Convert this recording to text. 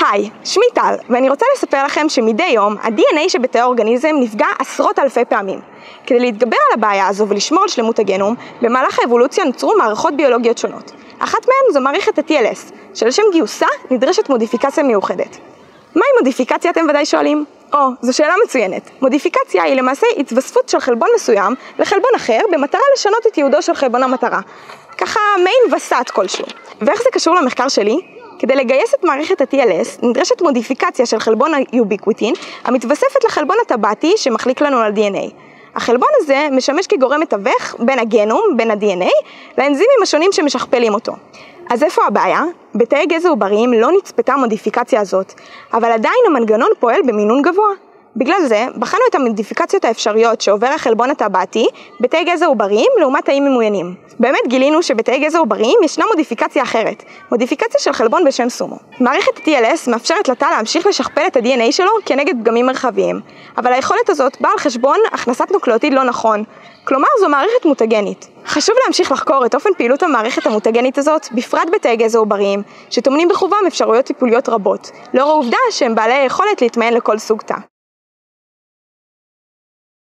היי, שמי טל, ואני רוצה לספר לכם שמדי יום ה-DNA שבתאי האורגניזם נפגע עשרות אלפי פעמים. כדי להתגבר על הבעיה הזו ולשמור על שלמות הגנום, במהלך האבולוציה נוצרו מערכות ביולוגיות שונות. אחת מהן זו מערכת ה-TLS, שלשם גיוסה נדרשת מודיפיקציה מיוחדת. מהי מודיפיקציה אתם ודאי שואלים? או, זו שאלה מצוינת. מודיפיקציה היא למעשה התווספות של חלבון מסוים לחלבון אחר במטרה לשנות את ייעודו של חלבון המטרה. ככה מעין וסת כלשהו. ואיך זה קשור למחקר שלי? כדי לגייס את מערכת ה-TLS נדרשת מודיפיקציה של חלבון היוביקוויטין המתווספת לחלבון הטבעתי שמחליק לנו על DNA. החלבון הזה משמש כגורם מתווך בין הגנום, בין ה-DNA, לאנזימים השונים שמשכפלים אותו. אז איפה הבעיה? בתאי גזע עובריים לא נצפתה המודיפיקציה הזאת, אבל עדיין המנגנון פועל במינון גבוה. בגלל זה, בחנו את המודיפיקציות האפשריות שעובר החלבון הטבעתי בתאי גזע עובריים לעומת תאים ממוינים. באמת גילינו שבתאי גזע עובריים ישנה מודיפיקציה אחרת, מודיפיקציה של חלבון בשם SUMO. מערכת ה-TLS מאפשרת לתא להמשיך לשכפל את ה-DNA שלו כנגד פגמים מרחביים, אבל היכולת הזאת באה על חשבון הכנסת נוקלאוטיד לא נכון, כלומר זו מערכת מוטגנית. חשוב להמשיך לחקור את אופן פעילות המערכת המוטגנית הזאת, בפרט בתאי גזע עובריים, שטומנים בחובם אפשרויות טיפוליות רבות, לאור העובדה שהם בעלי היכולת להתמיין לכל סוג תא.